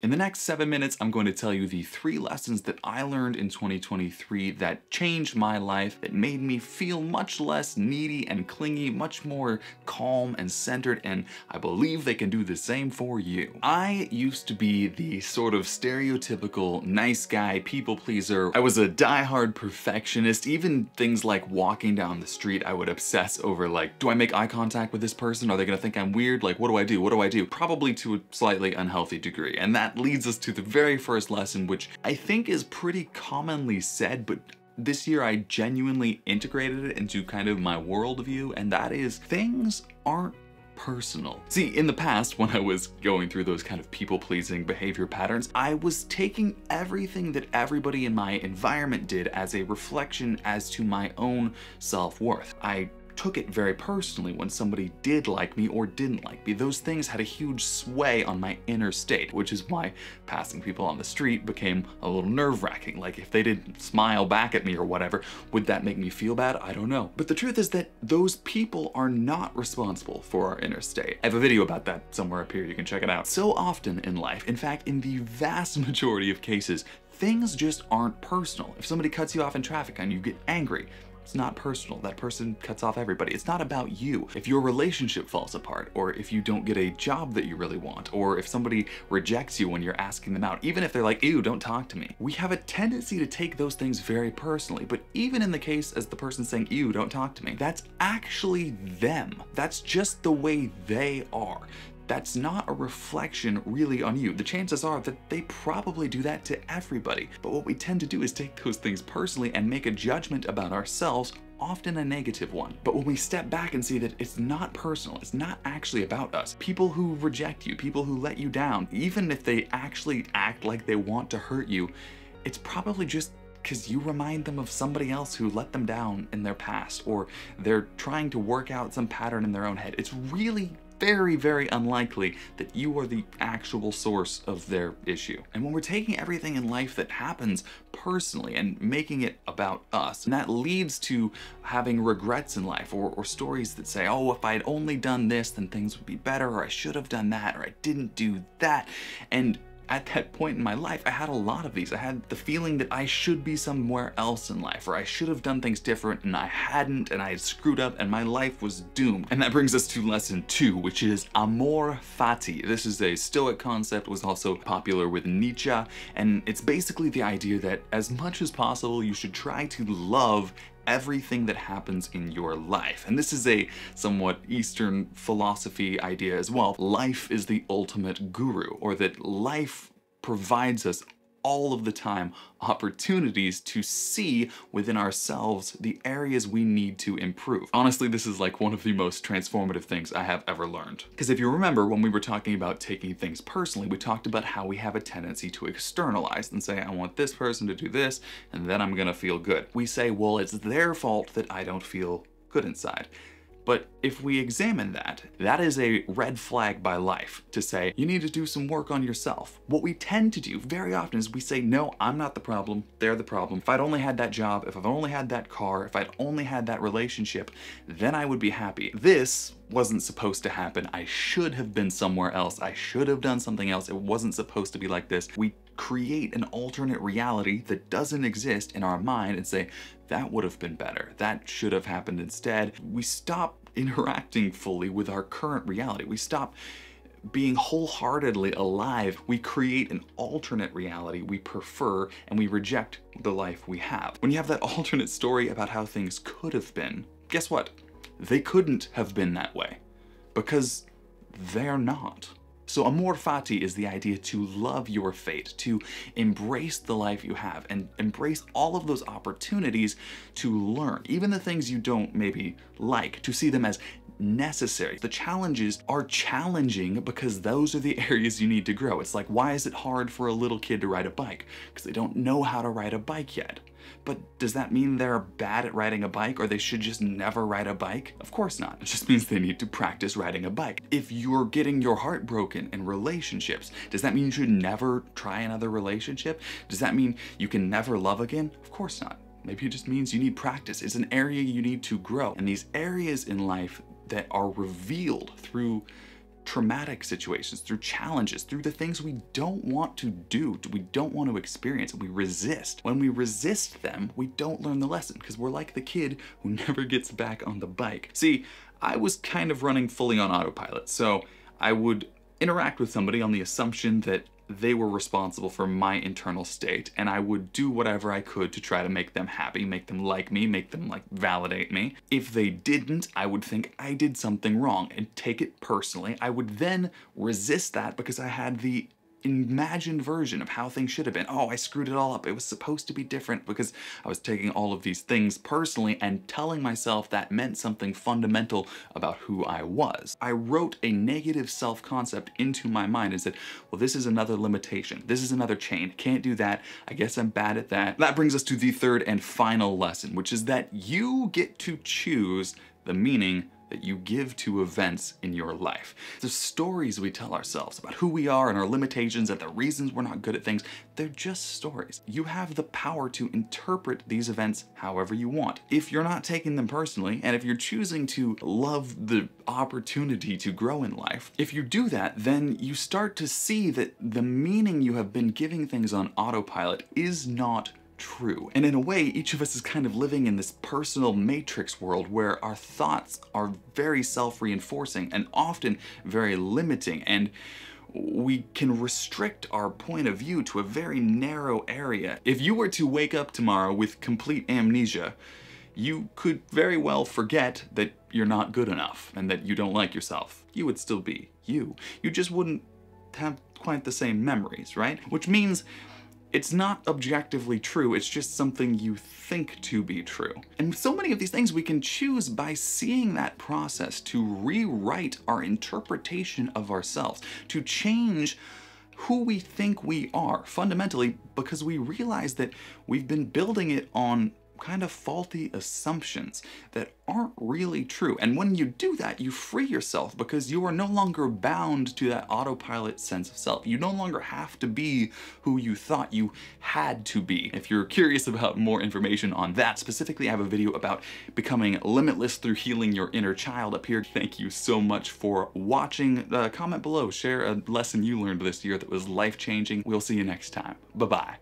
In the next seven minutes, I'm going to tell you the three lessons that I learned in 2023 that changed my life, that made me feel much less needy and clingy, much more calm and centered, and I believe they can do the same for you. I used to be the sort of stereotypical nice guy, people pleaser. I was a die-hard perfectionist. Even things like walking down the street, I would obsess over like, do I make eye contact with this person? Are they gonna think I'm weird? Like, what do I do? What do I do? Probably to a slightly unhealthy degree. And that that leads us to the very first lesson, which I think is pretty commonly said, but this year I genuinely integrated it into kind of my worldview, and that is things aren't personal. See, in the past, when I was going through those kind of people-pleasing behavior patterns, I was taking everything that everybody in my environment did as a reflection as to my own self-worth. I took it very personally when somebody did like me or didn't like me. Those things had a huge sway on my inner state, which is why passing people on the street became a little nerve-wracking. Like if they didn't smile back at me or whatever, would that make me feel bad? I don't know. But the truth is that those people are not responsible for our inner state. I have a video about that somewhere up here, you can check it out. So often in life, in fact, in the vast majority of cases, things just aren't personal. If somebody cuts you off in traffic and you get angry, it's not personal. That person cuts off everybody. It's not about you. If your relationship falls apart, or if you don't get a job that you really want, or if somebody rejects you when you're asking them out, even if they're like, ew, don't talk to me. We have a tendency to take those things very personally, but even in the case as the person saying, ew, don't talk to me, that's actually them. That's just the way they are that's not a reflection really on you. The chances are that they probably do that to everybody. But what we tend to do is take those things personally and make a judgment about ourselves often a negative one. But when we step back and see that it's not personal, it's not actually about us. People who reject you, people who let you down, even if they actually act like they want to hurt you, it's probably just because you remind them of somebody else who let them down in their past, or they're trying to work out some pattern in their own head. It's really very, very unlikely that you are the actual source of their issue. And when we're taking everything in life that happens personally and making it about us, and that leads to having regrets in life or, or stories that say, oh, if I had only done this, then things would be better, or I should have done that, or I didn't do that. And at that point in my life, I had a lot of these. I had the feeling that I should be somewhere else in life, or I should have done things different and I hadn't, and I had screwed up and my life was doomed. And that brings us to lesson two, which is amor fati. This is a Stoic concept, was also popular with Nietzsche, and it's basically the idea that as much as possible, you should try to love everything that happens in your life. And this is a somewhat Eastern philosophy idea as well. Life is the ultimate guru, or that life provides us all of the time opportunities to see within ourselves the areas we need to improve. Honestly, this is like one of the most transformative things I have ever learned. Because if you remember, when we were talking about taking things personally, we talked about how we have a tendency to externalize and say, I want this person to do this, and then I'm gonna feel good. We say, well, it's their fault that I don't feel good inside. But if we examine that, that is a red flag by life to say, you need to do some work on yourself. What we tend to do very often is we say, no, I'm not the problem, they're the problem. If I'd only had that job, if I've only had that car, if I'd only had that relationship, then I would be happy. This wasn't supposed to happen. I should have been somewhere else. I should have done something else. It wasn't supposed to be like this. We create an alternate reality that doesn't exist in our mind and say, that would have been better. That should have happened instead. We stop interacting fully with our current reality. We stop being wholeheartedly alive, we create an alternate reality we prefer and we reject the life we have. When you have that alternate story about how things could have been, guess what? They couldn't have been that way because they're not. So amor fati is the idea to love your fate, to embrace the life you have and embrace all of those opportunities to learn, even the things you don't maybe like, to see them as necessary. The challenges are challenging because those are the areas you need to grow. It's like, why is it hard for a little kid to ride a bike? Because they don't know how to ride a bike yet. But does that mean they're bad at riding a bike or they should just never ride a bike? Of course not. It just means they need to practice riding a bike. If you're getting your heart broken in relationships, does that mean you should never try another relationship? Does that mean you can never love again? Of course not. Maybe it just means you need practice. It's an area you need to grow. And these areas in life that are revealed through traumatic situations, through challenges, through the things we don't want to do, we don't want to experience, we resist. When we resist them, we don't learn the lesson because we're like the kid who never gets back on the bike. See, I was kind of running fully on autopilot, so I would interact with somebody on the assumption that they were responsible for my internal state and I would do whatever I could to try to make them happy, make them like me, make them like validate me. If they didn't, I would think I did something wrong and take it personally. I would then resist that because I had the imagined version of how things should have been. Oh, I screwed it all up. It was supposed to be different because I was taking all of these things personally and telling myself that meant something fundamental about who I was. I wrote a negative self-concept into my mind and said, well, this is another limitation. This is another chain. Can't do that. I guess I'm bad at that. That brings us to the third and final lesson, which is that you get to choose the meaning that you give to events in your life. The stories we tell ourselves about who we are and our limitations and the reasons we're not good at things, they're just stories. You have the power to interpret these events however you want. If you're not taking them personally, and if you're choosing to love the opportunity to grow in life, if you do that, then you start to see that the meaning you have been giving things on autopilot is not true. And in a way, each of us is kind of living in this personal matrix world where our thoughts are very self-reinforcing and often very limiting and we can restrict our point of view to a very narrow area. If you were to wake up tomorrow with complete amnesia, you could very well forget that you're not good enough and that you don't like yourself. You would still be you. You just wouldn't have quite the same memories, right? Which means it's not objectively true, it's just something you think to be true. And so many of these things we can choose by seeing that process to rewrite our interpretation of ourselves, to change who we think we are, fundamentally because we realize that we've been building it on kind of faulty assumptions that aren't really true. And when you do that, you free yourself because you are no longer bound to that autopilot sense of self. You no longer have to be who you thought you had to be. If you're curious about more information on that, specifically I have a video about becoming limitless through healing your inner child up here. Thank you so much for watching. Uh, comment below, share a lesson you learned this year that was life-changing. We'll see you next time. Bye-bye.